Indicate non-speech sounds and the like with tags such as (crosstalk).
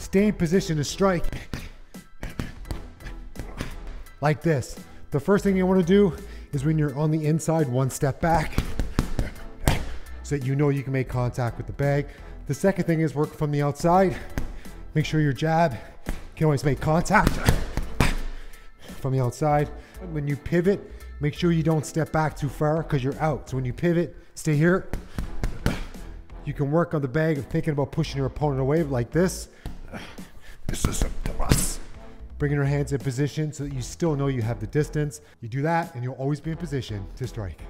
Stay in position to strike. Like this. The first thing you want to do is when you're on the inside, one step back so that you know you can make contact with the bag. The second thing is work from the outside. Make sure your jab can always make contact from the outside. When you pivot, make sure you don't step back too far because you're out. So when you pivot, stay here. You can work on the bag of thinking about pushing your opponent away like this. (sighs) This is a thrust. Bringing your hands in position so that you still know you have the distance. You do that and you'll always be in position to strike.